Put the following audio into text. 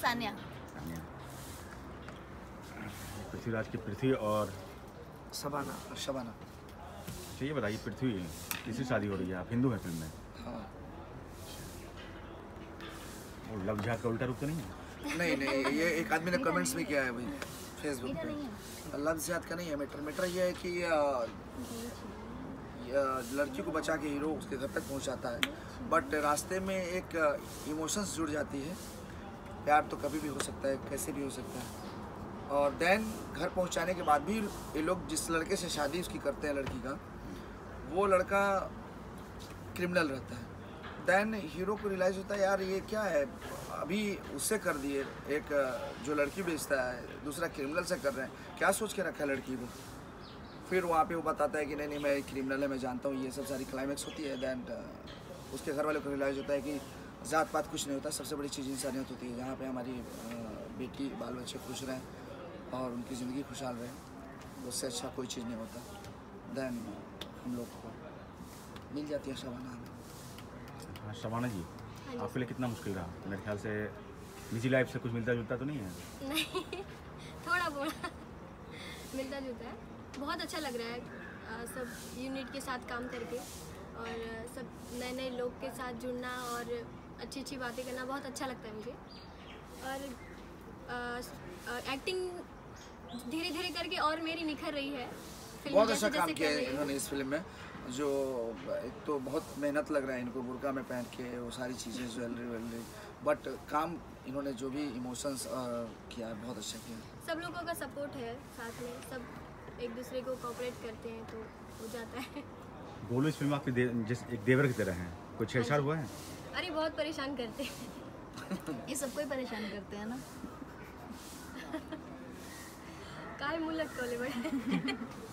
सान्या। सानिया। पृथ्वीराज की पृथ्वी और शबाना शबाना। अच्छा ये बताइए पृथ्वी किसी शादी हो रही है? आप हिंदू हैं फ़िल्म में? हाँ। और लव जिहाद का उल्टा रूप तो नहीं है? नहीं नहीं ये एक आदमी ने कमेंट्स भी किया है भाई फेसबुक पे। लव जिहाद का नहीं है मैटर मैटर ये है कि लड़की को बचा के हीरो उसके घर तक पहुंचाता है। बट रास्ते में एक इमोशंस जुड़ जाती है। प्यार तो कभी भी हो सकता है, कैसे भी हो सकता है। और देन घर पहुँचाने के बाद भी ये लोग जिस लड़के से शादी उसकी करते हैं लड़की का, वो लड़का क्रिमिनल रहता है। देन हीरो को रियलाइज़ होता है, यार ये क्या है? अभी उससे कर दिए, एक, जो लड़की बेचता है, दूसरा क्रिमिनल से कर रहे हैं। क्या सोच के रखा है लड़की को? फिर वहाँ पे वो बताता है कि नहीं नहीं, मैं क्रिमिनल है, मैं जानता हूँ, ये सब सारी क्लाइमैक्स होती है। दैन उसके घर वाले को रियलाइज़ होता है कि ज़ात पात कुछ नहीं होता सबसे बड़ी चीज़ इंसानियत होती है। जहाँ पे हमारी बेटी बाल बच्चे खुश रहें और उनकी ज़िंदगी खुशहाल रहे उससे अच्छा कोई चीज़ नहीं होता। देन हम लोग को मिल जाती है शबाना। हमें हाँ शबाना जी आपके लिए कितना मुश्किल रहा? मेरे ख्याल से निजी लाइफ से कुछ मिलता जुलता तो नहीं है? नहीं थोड़ा बहुत मिलता जुलता है। बहुत अच्छा लग रहा है सब यूनिट के साथ काम करके और सब नए नए लोग के साथ जुड़ना और अच्छी अच्छी बातें करना बहुत अच्छा लगता है मुझे। और एक्टिंग धीरे धीरे करके और मेरी निखर रही है। बहुत अच्छा काम किया है इन्होंने इस फ़िल्म में जो एक तो बहुत मेहनत लग रहा है इनको बुरका में पहन के वो सारी चीज़ें ज्वेलरी वेलरी। बट काम इन्होंने जो भी इमोशंस किया है बहुत अच्छा किया। सब लोगों का सपोर्ट है साथ में सब एक दूसरे को कोऑपरेट करते हैं तो हो जाता है। गोलू इस फ़िल्म आपके दे, जिस एक देवर की तरह हैं। कोई छेड़छाड़ हुआ है? अरे बहुत परेशान करते हैं। ये सबको ही परेशान करते हैं ना? काहे मुलक कोले बड़े?